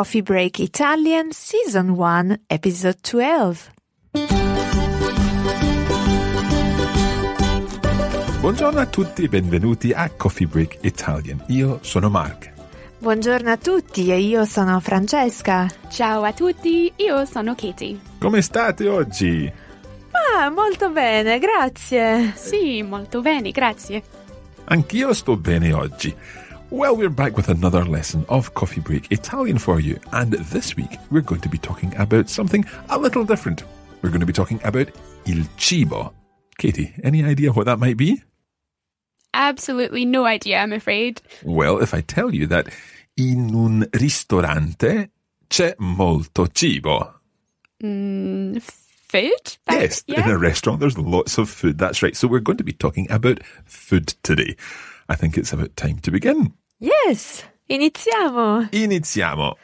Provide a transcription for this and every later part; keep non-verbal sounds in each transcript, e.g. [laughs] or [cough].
Coffee Break Italian Season 1, Episode 12. Buongiorno a tutti e benvenuti a Coffee Break Italian. Io sono Mark. Buongiorno a tutti e io sono Francesca. Ciao a tutti, io sono Katie. Come state oggi? Ah, molto bene, grazie. Sì, molto bene, grazie. Anch'io sto bene oggi. Well, we're back with another lesson of Coffee Break Italian for you, and this week we're going to be talking about something a little different. We're going to be talking about il cibo. Katie, any idea what that might be? Absolutely no idea, I'm afraid. Well, if I tell you that in un ristorante c'è molto cibo. Mm, food? That- Yes, yeah. in a restaurant there's lots of food. That's right. So we're going to be talking about food today. I think it's about time to begin. Yes, iniziamo. Iniziamo.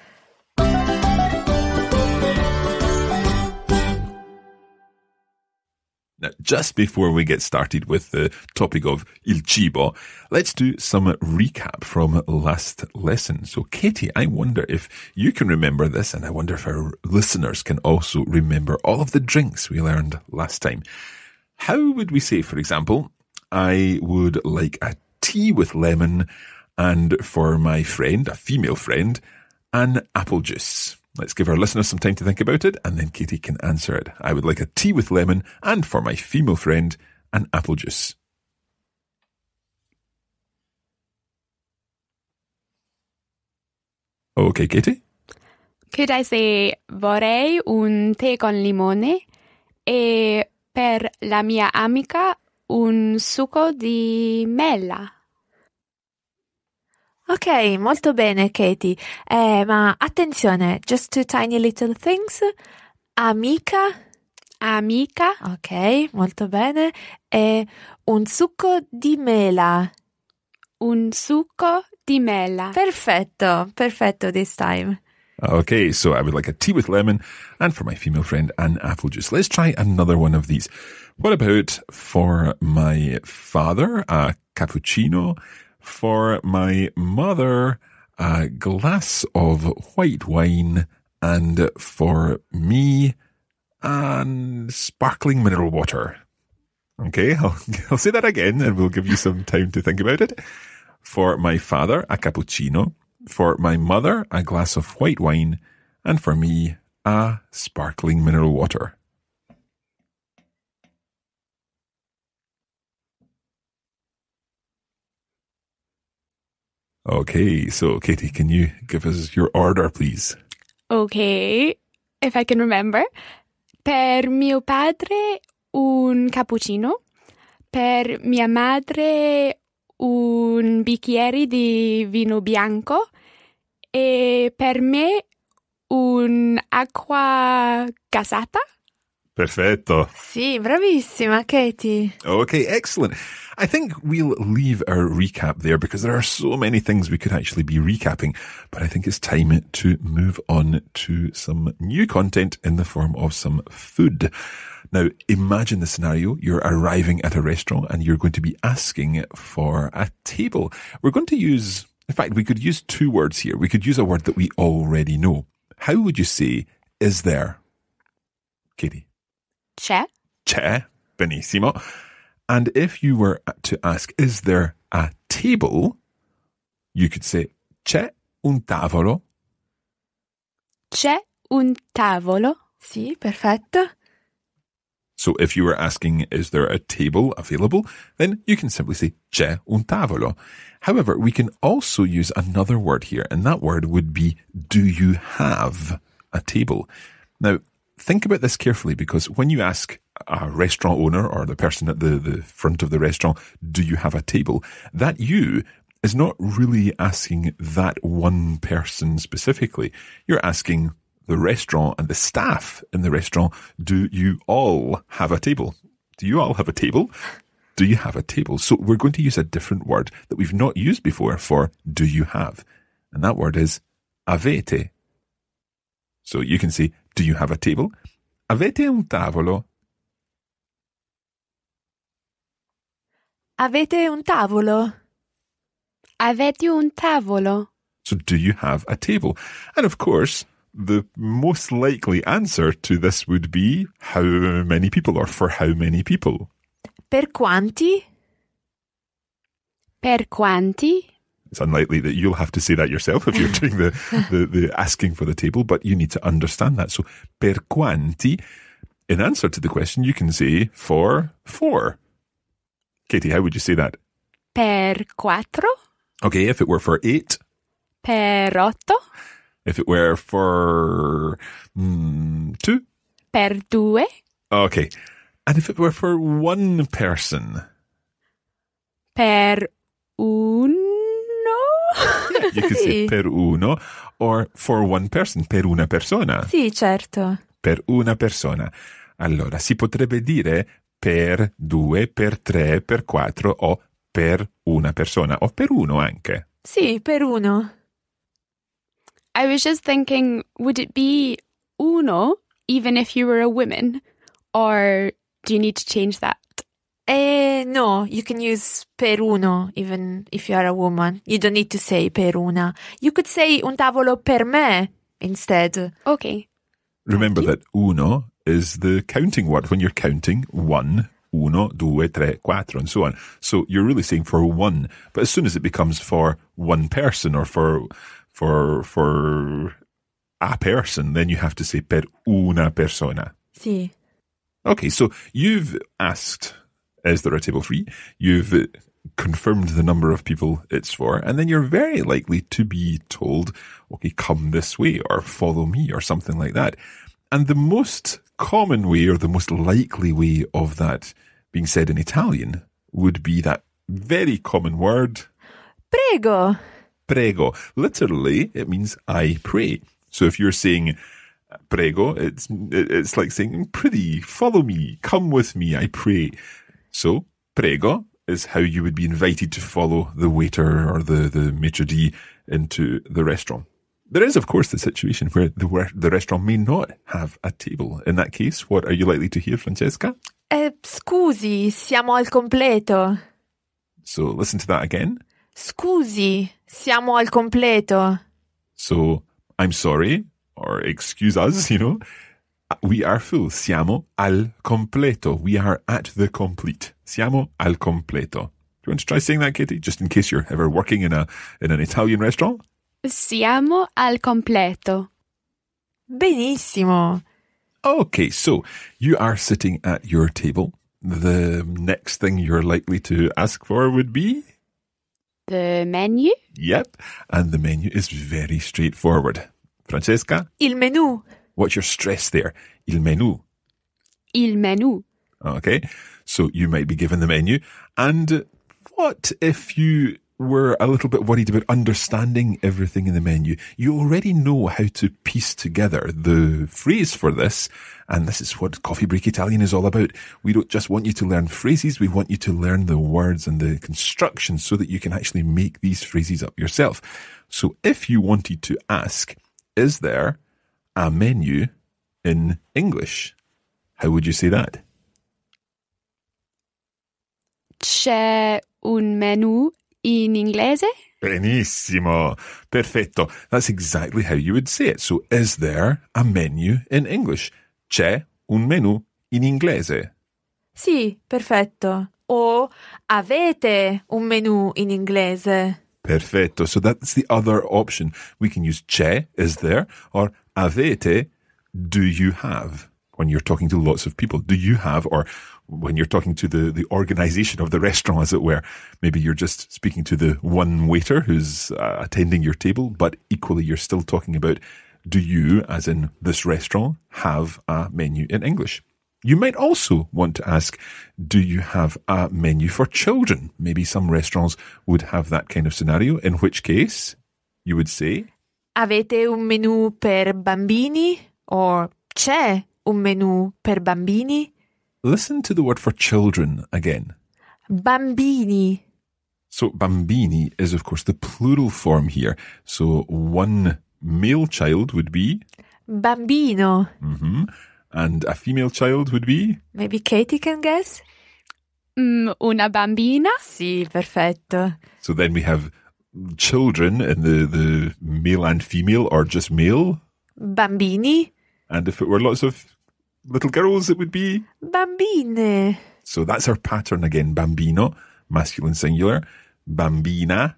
Now, just before we get started with the topic of il cibo, let's do some recap from last lesson. So, Katie, I wonder if you can remember this, and I wonder if our listeners can also remember all of the drinks we learned last time. How would we say, for example, I would like a tea with lemon, and for my friend, a female friend, an apple juice. Let's give our listeners some time to think about it, and then Katie can answer it. I would like a tea with lemon, and for my female friend, an apple juice. Okay, Katie? Could I say vorrei un tè con limone e per la mia amica un succo di mela? Ok, molto bene, Katie. Eh, ma attenzione, just two tiny little things. Amica, Amica, ok, molto bene. E un succo di mela. un succo di mela. Perfetto, perfetto this time. Okay, so I would like a tea with lemon, and for my female friend, an apple juice. Let's try another one of these. What about for my father, a cappuccino? For my mother, a glass of white wine, and for me, and sparkling mineral water. Okay, [laughs] I'll, I'll say that again and we'll give you some time to think about it. For my father, a cappuccino. For my mother, a glass of white wine. And for me, a sparkling mineral water. Okay, so Katie, can you give us your order, please? Ok, if I can remember. Per mio padre un cappuccino. Per mia madre un bicchiere di vino bianco. E per me un'acqua gasata. Perfetto. Sì, bravissima, Katie. Okay, excellent. I think we'll leave our recap there because there are so many things we could actually be recapping, but I think it's time to move on to some new content in the form of some food. Now, imagine the scenario. You're arriving at a restaurant and you're going to be asking for a table. We're going to use, in fact, we could use two words here. We could use a word that we already know. How would you say, is there? Katie? C'è? c'è, benissimo. And if you were to ask, is there a table? You could say, c'è un tavolo. C'è un tavolo. Sì, perfetto. So if you were asking, is there a table available? Then you can simply say, c'è un tavolo. However, we can also use another word here, and that word would be, do you have a table? Now, think about this carefully because when you ask a restaurant owner or the person at the, the front of the restaurant, do you have a table? That you is not really asking that one person specifically. You're asking the restaurant and the staff in the restaurant, do you all have a table? Do you all have a table? Do you have a table? So we're going to use a different word that we've not used before for do you have? And that word is avete. So you can say, do you have a table? Avete un tavolo? Avete un tavolo? Avete un tavolo? So do you have a table? And of course, the most likely answer to this would be how many people or for how many people. Per quanti? Per quanti? It's unlikely that you'll have to say that yourself if you're [laughs] doing the, the, the asking for the table, but you need to understand that. So per quanti, in answer to the question, you can say for four. Katie, how would you say that? Per quattro? Okay, if it were for eight, Per otto? if it were for mm, two, Per due? okay. And if it were for one person, Per uno? You could say Sì. per uno, or for one person, per una persona. Sì, certo. per una persona. Allora, si potrebbe dire per due, per tre, per quattro o per una persona o per uno anche. Sì, per uno. I was just thinking, would it be uno even if you were a woman? Or do you need to change that? Eh, no, you can use per uno even if you are a woman. You don't need to say per una. You could say un tavolo per me instead. Okay. Remember that uno is the counting word when you're counting one, uno, due, tre, quattro, and so on. So you're really saying for one, but as soon as it becomes for one person or for for for a person, then you have to say per una persona. Sì. Okay, so you've asked, is there a table free? You've confirmed the number of people it's for, and then you're very likely to be told, okay, come this way or follow me or something like that. And the most common way or the most likely way of that being said in Italian would be that very common word, Prego. prego. Literally, it means I pray. So if you're saying prego, it's it's like saying pretty, follow me, come with me, I pray. So prego is how you would be invited to follow the waiter or the the maitre d' into the restaurant. There is, of course, the situation where the where the restaurant may not have a table. In that case, what are you likely to hear, Francesca? Eh, scusi, siamo al completo. So listen to that again. Scusi, siamo al completo. So I'm sorry or excuse us, [laughs] you know. We are full. Siamo al completo. We are at the complete. Siamo al completo. Do you want to try saying that, Katie? Just in case you're ever working in a in an Italian restaurant? Siamo al completo. Benissimo. Okay, so you are sitting at your table. The next thing you're likely to ask for would be The menu? Yep. And the menu is very straightforward. Francesca, Il menù. What's your stress there? Il menù. Il menu. Okay. So you might be given the menu. And what if you were a little bit worried about understanding everything in the menu? You already know how to piece together the phrase for this. And this is what Coffee Break Italian is all about. We don't just want you to learn phrases. We want you to learn the words and the constructions so that you can actually make these phrases up yourself. So if you wanted to ask, is there a menu in English? How would you say that? C'è un menu in inglese? Benissimo. Perfetto. That's exactly how you would say it. So, is there a menu in English? C'è un menu in inglese? Sì, perfetto. O avete un menù in inglese. Perfetto. So that's the other option. We can use c'è, is there, or avete, do you have? When you're talking to lots of people, do you have, or when you're talking to the, the organization of the restaurant, as it were, maybe you're just speaking to the one waiter who's uh, attending your table, but equally you're still talking about, do you, as in this restaurant, have a menu in English? You might also want to ask, do you have a menu for children? Maybe some restaurants would have that kind of scenario, in which case you would say, Avete un menù per bambini? Or c'è un menù per bambini? listen to the word for children again. Bambini. So bambini is of course the plural form here. So one male child would be, Bambino. mhm, and a female child would be, Maybe Katie can guess? Mm, una bambina? Sì, perfetto. so then we have children in the, the male and female or just male. Bambini. And if it were lots of little girls, it would be. Bambine. So that's our pattern again. Bambino, masculine singular. Bambina,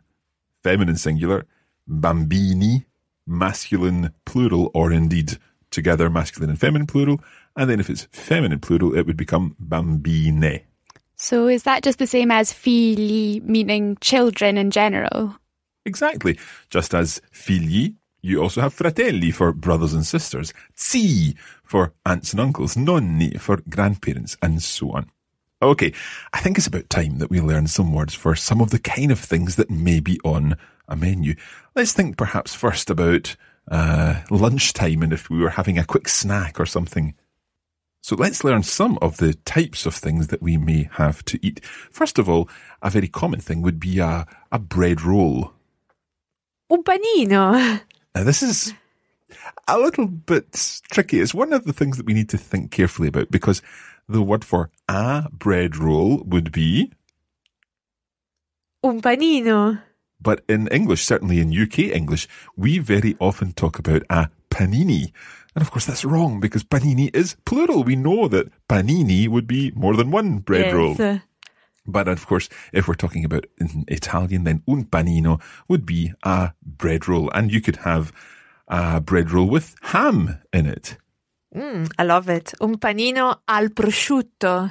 feminine singular. Bambini, masculine plural, or indeed together masculine and feminine plural. And then if it's feminine plural, it would become bambine. So is that just the same as figli, meaning children in general? Exactly. Just as figli, you also have fratelli for brothers and sisters, zii for aunts and uncles, nonni for grandparents, and so on. Okay, I think it's about time that we learn some words for some of the kind of things that may be on a menu. Let's think perhaps first about uh, lunchtime and if we were having a quick snack or something. So let's learn some of the types of things that we may have to eat. First of all, a very common thing would be a, a bread roll. Un panino. [laughs] Now, this is a little bit tricky. It's one of the things that we need to think carefully about because the word for a bread roll would be, Un panino. but in English, certainly in UK English, we very often talk about a panini. And of course, that's wrong because panini is plural. We know that panini would be more than one bread roll. Yes. But of course, if we're talking about in Italian, then un panino would be a bread roll. And you could have a bread roll with ham in it. Mm, I love it. Un panino al prosciutto.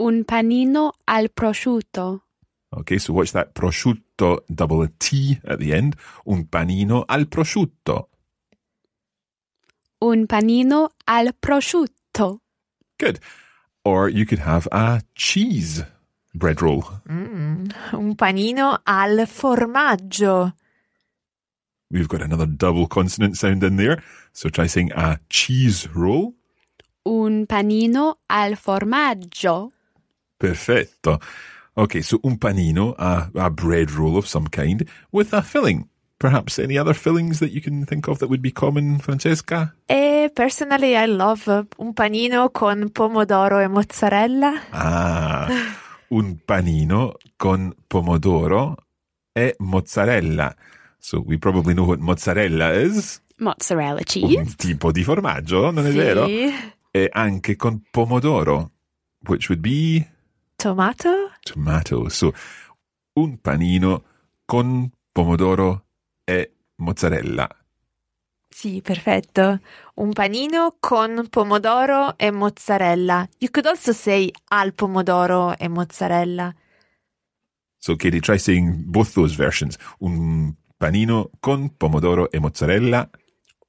Un panino al prosciutto. Okay, so watch that prosciutto double a T at the end. Un panino al prosciutto. Un panino al prosciutto. Good. Or you could have a cheese bread roll. Mm, un panino al formaggio. We've got another double consonant sound in there. So try saying a cheese roll. Un panino al formaggio. Perfetto. Okay, so un panino, a, a bread roll of some kind, with a filling. Perhaps any other fillings that you can think of that would be common, Francesca? E personally I love un panino con pomodoro e mozzarella. Ah, un panino con pomodoro e mozzarella. So we probably know what mozzarella is. Mozzarella Un cheese. tipo di formaggio, non è vero? Sì. E anche con pomodoro, which would be Tomato? tomato. So un panino con pomodoro e mozzarella. Sì, perfetto. Un panino con pomodoro e mozzarella. You could also say al pomodoro e mozzarella. So Katie, try saying both those versions. Un panino con pomodoro e mozzarella,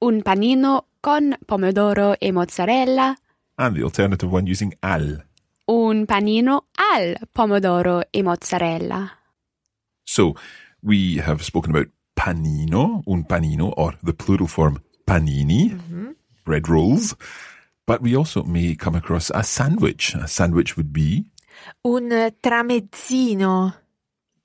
Un panino con pomodoro e mozzarella. and the alternative one using al. Un panino al pomodoro e mozzarella. So we have spoken about panino, un panino, or the plural form panini, bread rolls. But we also may come across a sandwich. A sandwich would be. Un tramezzino.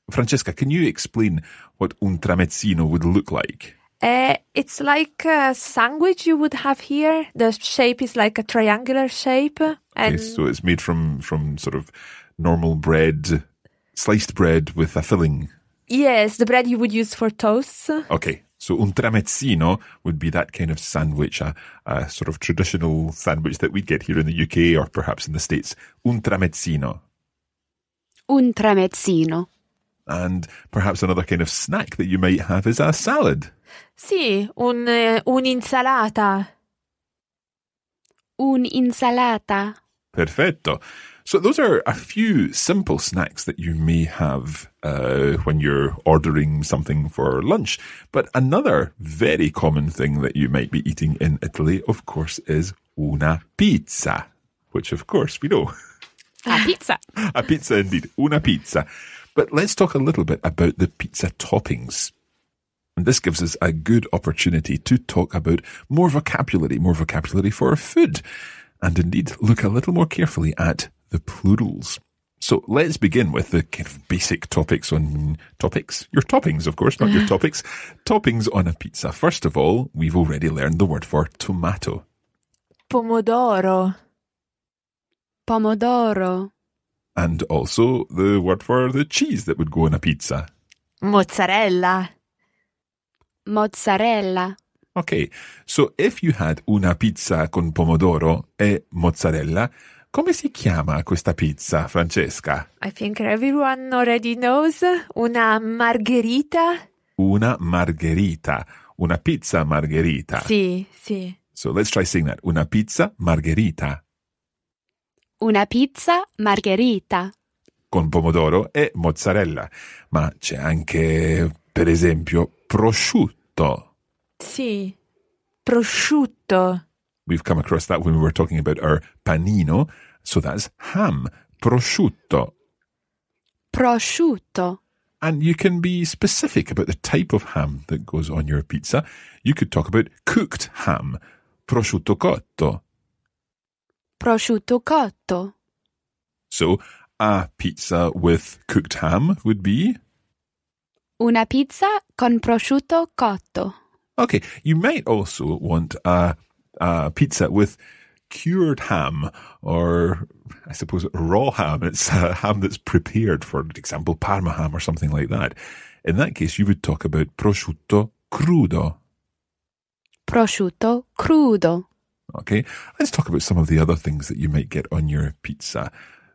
Francesca, can you explain what un tramezzino would look like? Uh, it's like a sandwich you would have here. The shape is like a triangular shape. And Okay, so it's made from from sort of normal bread, sliced bread with a filling. Yes, the bread you would use for toasts. Okay, so un tramezzino would be that kind of sandwich, a, a sort of traditional sandwich that we'd get here in the UK or perhaps in the States. Un tramezzino. Un tramezzino. And perhaps another kind of snack that you might have is a salad. Sì, un, eh, un'insalata. Un'insalata. Perfetto. So those are a few simple snacks that you may have uh, when you're ordering something for lunch. But another very common thing that you might be eating in Italy, of course, is una pizza, which of course we know. A pizza. [laughs] a pizza indeed, una pizza. But let's talk a little bit about the pizza toppings. And this gives us a good opportunity to talk about more vocabulary, more vocabulary for food, and indeed look a little more carefully at the plurals. So let's begin with the kind of basic topics on topics. Your toppings, of course, not your [laughs] topics. Toppings on a pizza. First of all, we've already learned the word for tomato. Pomodoro. Pomodoro. And also the word for the cheese that would go on a pizza. Mozzarella. mozzarella, Okay, so if you had una pizza con pomodoro e mozzarella, come si chiama questa pizza, Francesca? I think everyone already knows. Una margherita. Una margherita. Una pizza margherita. Sì, sì. So let's try saying that. Una pizza margherita una pizza margherita, con pomodoro e mozzarella. Ma c'è anche, per esempio, prosciutto. Sì. Prosciutto. We've come across that when we were talking about our panino. So that's ham. Prosciutto. prosciutto, And you can be specific about the type of ham that goes on your pizza. You could talk about cooked ham, prosciutto cotto. prosciutto cotto, So a pizza with cooked ham would be una pizza con prosciutto cotto, okay. You might also want a, a pizza with cured ham, or I suppose raw ham. It's a ham that's prepared, for example, Parma ham or something like that. In that case, you would talk about prosciutto crudo. prosciutto crudo, Okay, let's talk about some of the other things that you might get on your pizza.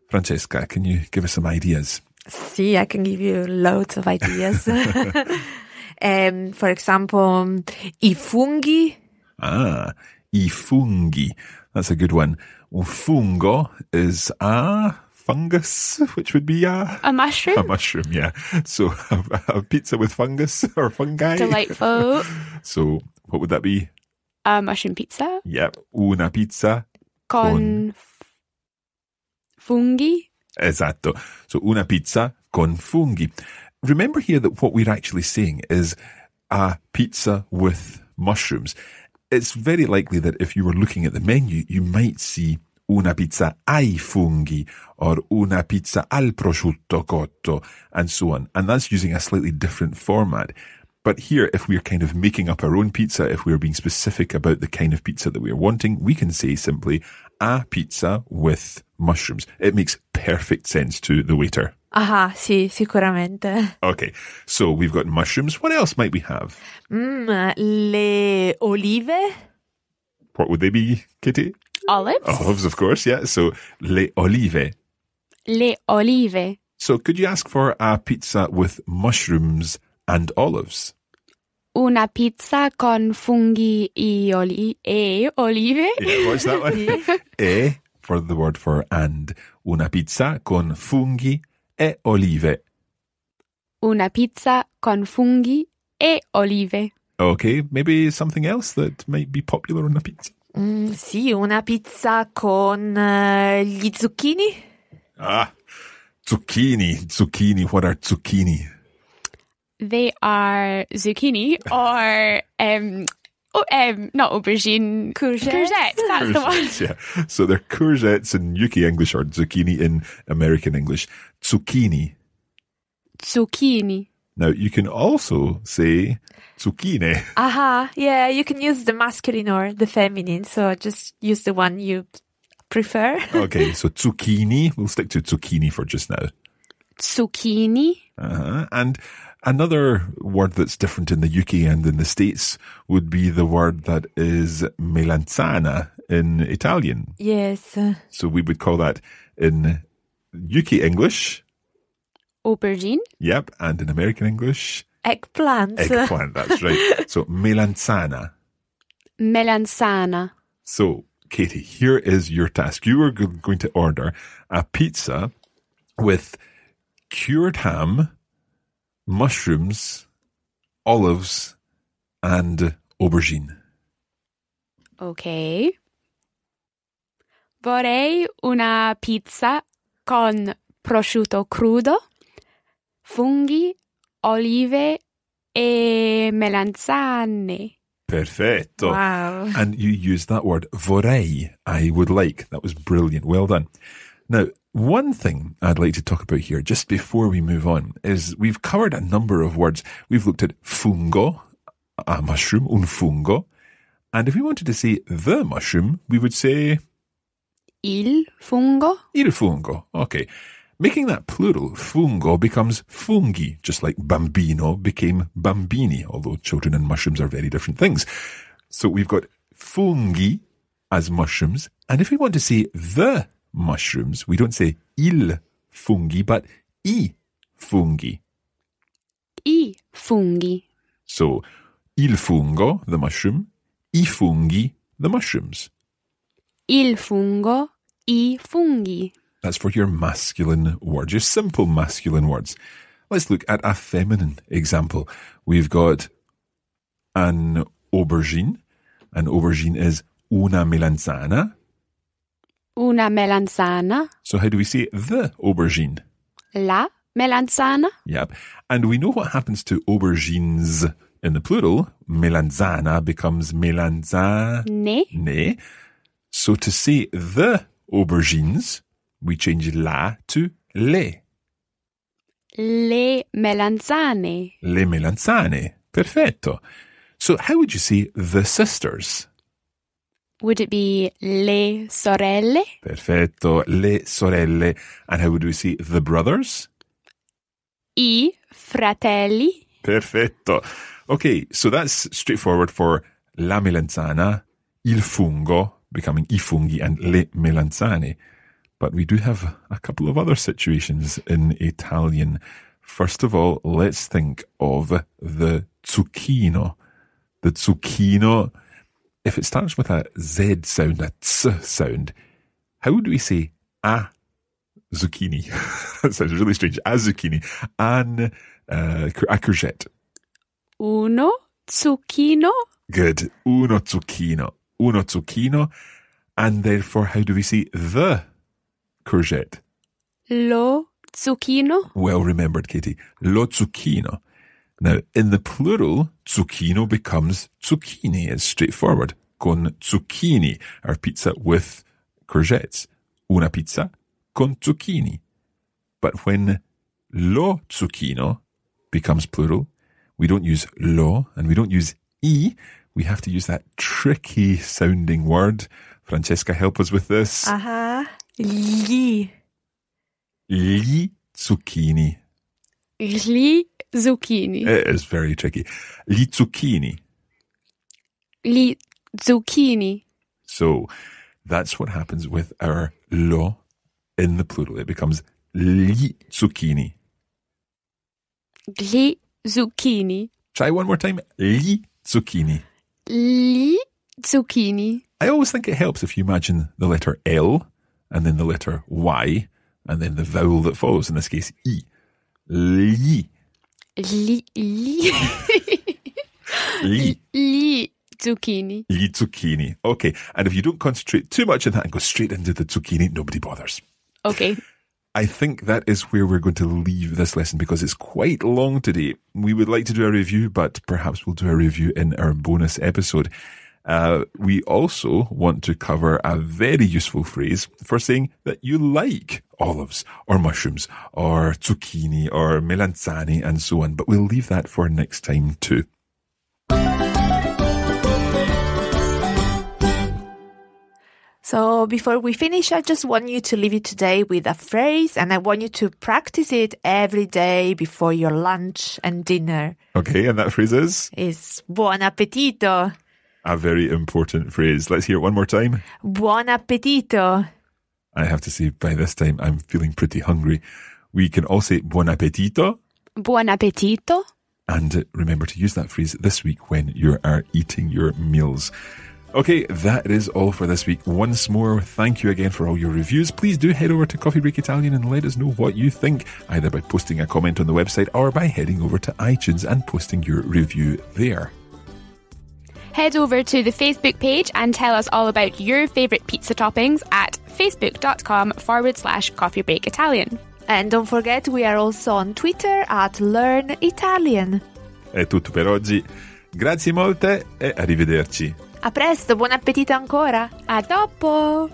Francesca, can you give us some ideas? Sì, I can give you loads of ideas. [laughs] [laughs] um, for example, i funghi. Ah, i funghi. That's a good one. Well, fungo is a fungus, which would be a, a mushroom, a mushroom, yeah. So a, a pizza with fungus or fungi. delightful, [laughs] So what would that be? a mushroom pizza Yep, una pizza. con funghi, Esatto. So una pizza con funghi. Remember here that what we're actually saying is a pizza with mushrooms. It's very likely that if you were looking at the menu, you might see una pizza ai funghi or una pizza al prosciutto cotto and so on. And that's using a slightly different format. But here, if we're kind of making up our own pizza, if we're being specific about the kind of pizza that we're wanting, we can say simply a pizza with mushrooms. It makes perfect sense to the waiter. Ah, sì, sicuramente. [laughs] Okay, so we've got mushrooms. What else might we have? Mm, le olive. What would they be, Katie? olives, Olives, of course, yeah. So le olive. le olive, So could you ask for a pizza with mushrooms and olives? una pizza con funghi e, oli- e olive, Yeah, what's that one? [laughs] e for the word for and. Una pizza con funghi e olive. una pizza con funghi e olive, Okay, maybe something else that might be popular on a pizza. Mm, sì, una pizza con eh, gli zucchini. Ah, zucchini. Zucchini. What are zucchini? They are zucchini or um, oh, um not aubergine Courgettes. courgettes. That's the one. Yeah. So they're courgettes in UK English or zucchini in American English. Zucchini. Zucchini, Now you can also say zucchine. Aha, yeah, you can use the masculine or the feminine, so just use the one you prefer. [laughs] Okay, so zucchini. We'll stick to zucchini for just now. zucchini, Uh-huh. And another word that's different in the UK and in the States would be the word that is melanzana in Italian. Yes. So we would call that in UK English, aubergine, yep, and in American English, Eggplant. eggplant. That's [laughs] right. So melanzana. melanzana, So, Katie, here is your task. You are going to order a pizza with cured ham, mushrooms, olives, and aubergine. ok. Vorrei una pizza con prosciutto crudo, funghi, olive e melanzane. Perfetto. Wow. And you used that word, vorrei, I would like. That was brilliant. Well done. Now, one thing I'd like to talk about here, just before we move on, is we've covered a number of words. We've looked at fungo, a mushroom, un fungo. And if we wanted to say the mushroom, we would say Il fungo, il fungo. Okay. Making that plural, fungo becomes fungi, just like bambino became bambini, although children and mushrooms are very different things. So we've got fungi as mushrooms, and if we want to say the mushrooms, we don't say il fungi, but i fungi. I funghi. So il fungo, the mushroom, i funghi, the mushrooms. Il fungo, i funghi. That's for your masculine words, your simple masculine words. Let's look at a feminine example. We've got an aubergine. An aubergine is una melanzana. Una melanzana. So how do we say the aubergine? La melanzana. Yep. And we know what happens to aubergines in the plural. Melanzana becomes melanzane. Ne. So to say the aubergines, we change la to le. Le melanzane. Le melanzane. Perfetto. So how would you say the sisters? Would it be le sorelle? Perfetto. Le sorelle. And how would we say the brothers? I fratelli. Perfetto. Okay, so that's straightforward for la melanzana, il fungo, becoming i funghi, and le melanzane. But we do have a couple of other situations in Italian. First of all, let's think of the zucchino. The zucchino, if it starts with a Z sound, a ts sound, how would we say a zucchini? [laughs] that sounds really strange. A zucchini. An, uh, a courgette. Uno zucchino. Good. Uno zucchino. Uno zucchino. And therefore, how do we say the courgette? Lo zucchino. Well remembered, Katie. Lo zucchino. Now, in the plural, zucchino becomes zucchini. It's straightforward. Con zucchini. Our pizza with courgettes. Una pizza con zucchini. But when lo zucchino becomes plural, we don't use lo and we don't use e. We have to use that tricky sounding word. Francesca, help us with this. Aha. Gli. Li Li zucchini. Li zucchini. It is very tricky. Li zucchini. Li zucchini. So that's what happens with our lo in the plural. It becomes li zucchini. Li zucchini. Try one more time. Li zucchini. Li zucchini. I always think it helps if you imagine the letter L and then the letter Y and then the vowel that follows, in this case, E. Li. Li li Li. li zucchini. Li zucchini. Okay. And if you don't concentrate too much on that and go straight into the zucchini, nobody bothers. Okay. I think that is where we're going to leave this lesson because it's quite long today. We would like to do a review, but perhaps we'll do a review in our bonus episode. Uh, we also want to cover a very useful phrase for saying that you like olives or mushrooms or zucchini or melanzane and so on, but we'll leave that for next time too. So before we finish, I just want you to leave you today with a phrase and I want you to practice it every day before your lunch and dinner. Okay, and that phrase is Is buon appetito. A very important phrase. Let's hear it one more time. Buon appetito. I have to say, by this time, I'm feeling pretty hungry. We can all say buon appetito. Buon appetito. And remember to use that phrase this week when you are eating your meals. Okay, that is all for this week. Once more, thank you again for all your reviews. Please do head over to Coffee Break Italian and let us know what you think, either by posting a comment on the website or by heading over to iTunes and posting your review there. Head over to the Facebook page and tell us all about your favourite pizza toppings at facebook.com forward slash coffee break Italian. And don't forget, we are also on Twitter at Learn Italian. È tutto per oggi. Grazie molte e arrivederci. A presto, buon appetito ancora! A dopo!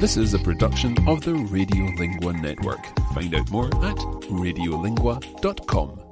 This is a production of the Radiolingua Network. Find out more at radiolingua.com.